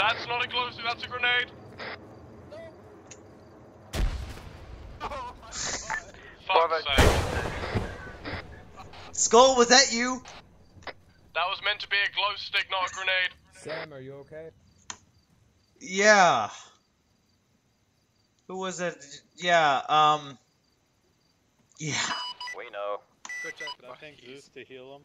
That's not explosive, that's a grenade. Fuck's sake. Skull, was that you? That was meant to be a glow stick, not a grenade. Sam, are you okay? Yeah. Who was it? Yeah, um. Yeah. We know. I think Zeus to heal him?